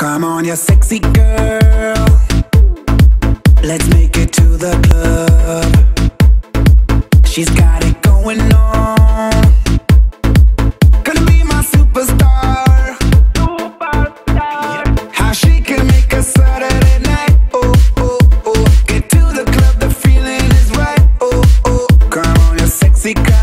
Come on, you sexy girl. Let's make it to the club. She's got it going on. Gonna be my superstar. Superstar. How she can make a Saturday night. Oh, oh, oh. Get to the club, the feeling is right. Oh, oh. Come on, you sexy girl.